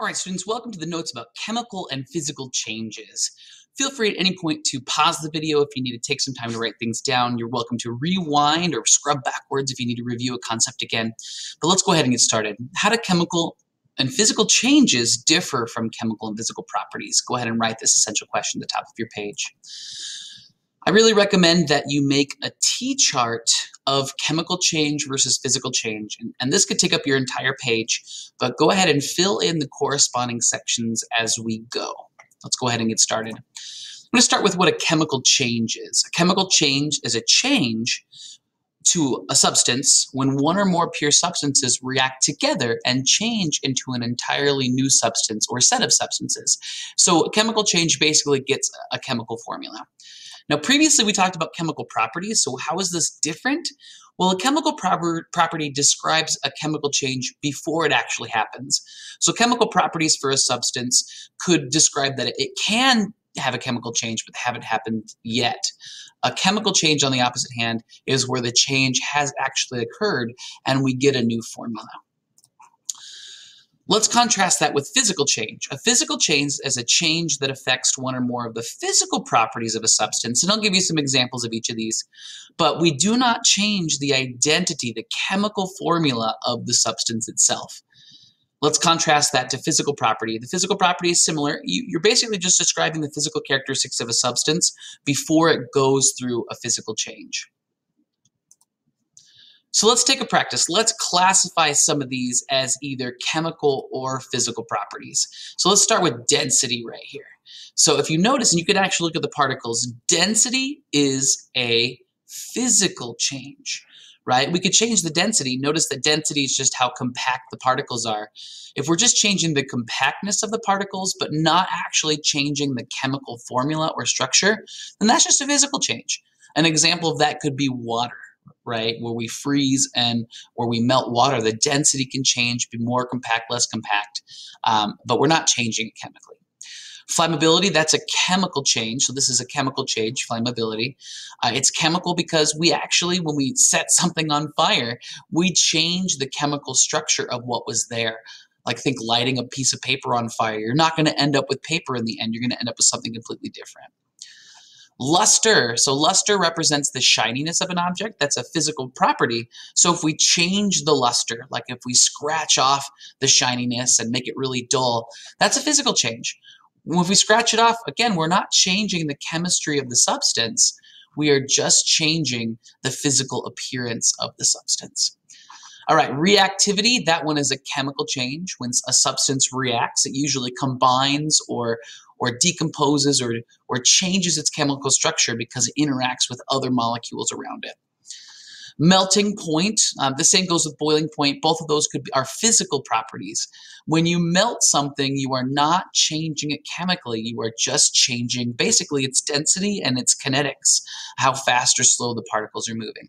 All right, students, welcome to the notes about chemical and physical changes. Feel free at any point to pause the video if you need to take some time to write things down. You're welcome to rewind or scrub backwards if you need to review a concept again. But let's go ahead and get started. How do chemical and physical changes differ from chemical and physical properties? Go ahead and write this essential question at the top of your page. I really recommend that you make a T-chart of chemical change versus physical change. And, and, this could take up your entire page, but go ahead and fill in the corresponding sections as we go. Let's go ahead and get started. I'm going to start with what a chemical change is. A chemical change is a change to a substance when one or more pure substances react together and change into an entirely new substance or set of substances. So a chemical change basically gets a chemical formula. Now, previously we talked about chemical properties, so how is this different? Well, a chemical proper property describes a chemical change before it actually happens. So chemical properties for a substance could describe that it can have a chemical change but haven't happened yet. A chemical change, on the opposite hand, is where the change has actually occurred and we get a new formula. Let's contrast that with physical change. A physical change is a change that affects one or more of the physical properties of a substance. And I'll give you some examples of each of these. But we do not change the identity, the chemical formula of the substance itself. Let's contrast that to physical property. The physical property is similar. You, are basically just describing the physical characteristics of a substance before it goes through a physical change. So let's take a practice. Let's classify some of these as either chemical or physical properties. So let's start with density right here. So if you notice, and you could actually look at the particles, density is a physical change, right? We could change the density. Notice that density is just how compact the particles are. If we're just changing the compactness of the particles, but not actually changing the chemical formula or structure, then that's just a physical change. An example of that could be water right? Where we freeze and where we melt water, the density can change, be more compact, less compact, um, but we're not changing it chemically. Flammability, that's a chemical change. So this is a chemical change, flammability. Uh, it's chemical because we actually, when we set something on fire, we change the chemical structure of what was there. Like think lighting a piece of paper on fire. You're not going to end up with paper in the end. You're going to end up with something completely different. Luster. So luster represents the shininess of an object. That's a physical property. So if we change the luster, like if we scratch off the shininess and make it really dull, that's a physical change. If we scratch it off, again, we're not changing the chemistry of the substance. We are just changing the physical appearance of the substance. All right, reactivity, that one is a chemical change. When a substance reacts, it usually combines or or decomposes or, or changes its chemical structure because it interacts with other molecules around it. Melting point, um, the same goes with boiling point. Both of those could be are physical properties. When you melt something, you are not changing it chemically. You are just changing basically its density and its kinetics, how fast or slow the particles are moving.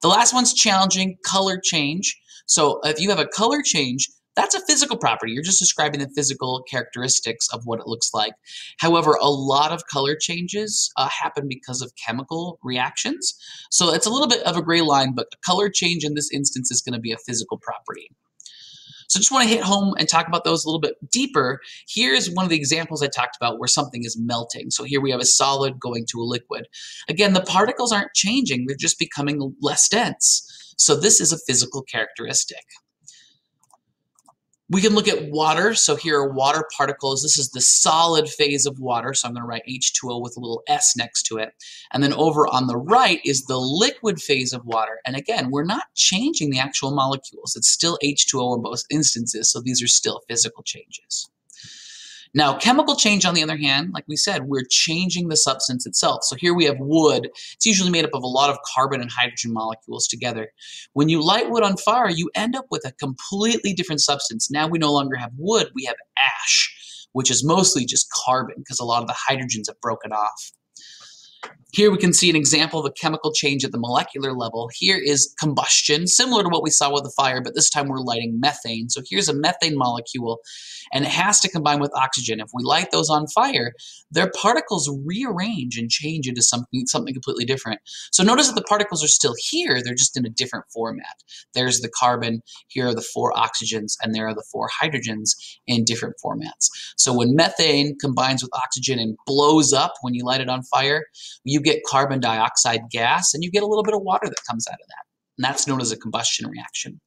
The last one's challenging, color change. So if you have a color change, that's a physical property. You're just describing the physical characteristics of what it looks like. However, a lot of color changes uh, happen because of chemical reactions. So it's a little bit of a gray line, but color change in this instance is going to be a physical property. So just want to hit home and talk about those a little bit deeper. Here's one of the examples I talked about where something is melting. So here we have a solid going to a liquid. Again, the particles aren't changing, they're just becoming less dense. So this is a physical characteristic. We can look at water. So here are water particles. This is the solid phase of water. So I'm going to write H2O with a little S next to it. And then over on the right is the liquid phase of water. And again, we're not changing the actual molecules. It's still H2O in both instances. So these are still physical changes. Now, chemical change, on the other hand, like we said, we're changing the substance itself. So here we have wood. It's usually made up of a lot of carbon and hydrogen molecules together. When you light wood on fire, you end up with a completely different substance. Now we no longer have wood, we have ash, which is mostly just carbon because a lot of the hydrogens have broken off. Here we can see an example of a chemical change at the molecular level. Here is combustion, similar to what we saw with the fire, but this time we're lighting methane. So here's a methane molecule, and it has to combine with oxygen. If we light those on fire, their particles rearrange and change into something, something completely different. So notice that the particles are still here, they're just in a different format. There's the carbon, here are the four oxygens, and there are the four hydrogens in different formats. So when methane combines with oxygen and blows up when you light it on fire, you get carbon dioxide gas and you get a little bit of water that comes out of that. And that's known as a combustion reaction.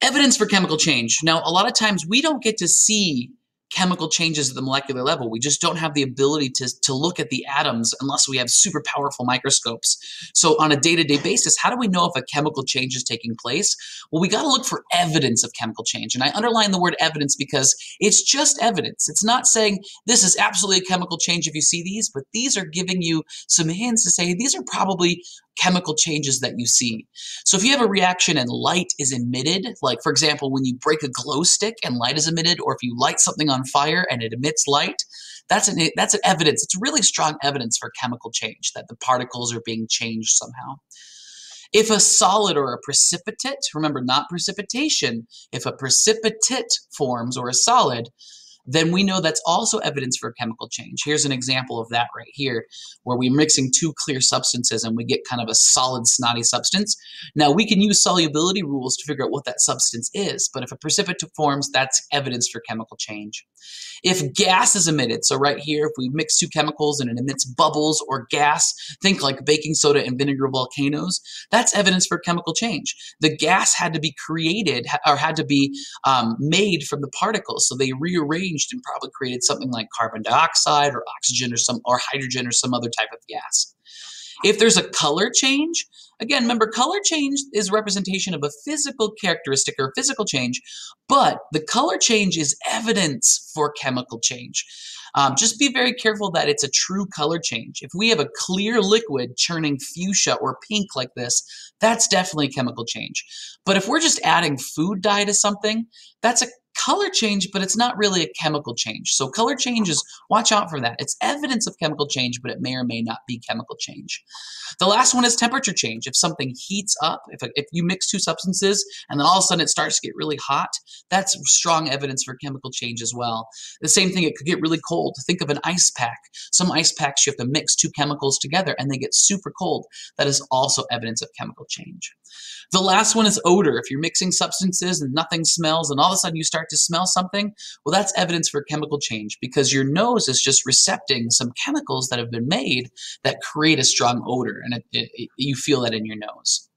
Evidence for chemical change. Now, a lot of times we don't get to see chemical changes at the molecular level. We just don't have the ability to, to look at the atoms unless we have super powerful microscopes. So on a day-to-day -day basis, how do we know if a chemical change is taking place? Well, we got to look for evidence of chemical change. And I underline the word evidence because it's just evidence. It's not saying this is absolutely a chemical change if you see these, but these are giving you some hints to say these are probably chemical changes that you see. So if you have a reaction and light is emitted, like for example, when you break a glow stick and light is emitted, or if you light something on fire and it emits light, that's an, that's an evidence. It's really strong evidence for chemical change, that the particles are being changed somehow. If a solid or a precipitate, remember not precipitation, if a precipitate forms or a solid, then we know that's also evidence for chemical change. Here's an example of that right here, where we're mixing two clear substances and we get kind of a solid, snotty substance. Now, we can use solubility rules to figure out what that substance is, but if a precipitate forms, that's evidence for chemical change. If gas is emitted, so right here, if we mix two chemicals and it emits bubbles or gas, think like baking soda and vinegar volcanoes, that's evidence for chemical change. The gas had to be created or had to be um, made from the particles, so they rearranged and probably created something like carbon dioxide or oxygen or some or hydrogen or some other type of gas. If there's a color change, again, remember color change is representation of a physical characteristic or physical change, but the color change is evidence for chemical change. Um, just be very careful that it's a true color change. If we have a clear liquid churning fuchsia or pink like this, that's definitely chemical change. But if we're just adding food dye to something, that's a color change, but it's not really a chemical change. So color change is, watch out for that. It's evidence of chemical change, but it may or may not be chemical change. The last one is temperature change. If something heats up, if, if you mix two substances and then all of a sudden it starts to get really hot, that's strong evidence for chemical change as well. The same thing, it could get really cold. Think of an ice pack. Some ice packs, you have to mix two chemicals together and they get super cold. That is also evidence of chemical change. The last one is odor. If you're mixing substances and nothing smells and all of a sudden you start to smell something, well, that's evidence for chemical change because your nose is just recepting some chemicals that have been made that create a strong odor and it, it, you feel that in your nose.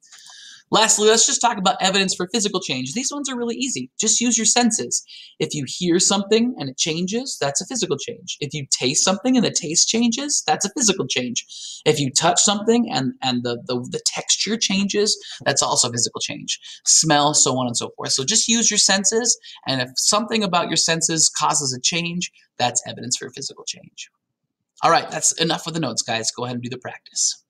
Lastly, let's just talk about evidence for physical change. These ones are really easy. Just use your senses. If you hear something and it changes, that's a physical change. If you taste something and the taste changes, that's a physical change. If you touch something and, and the, the, the texture changes, that's also physical change. Smell, so on and so forth. So just use your senses, and if something about your senses causes a change, that's evidence for physical change. All right, that's enough for the notes, guys. Go ahead and do the practice.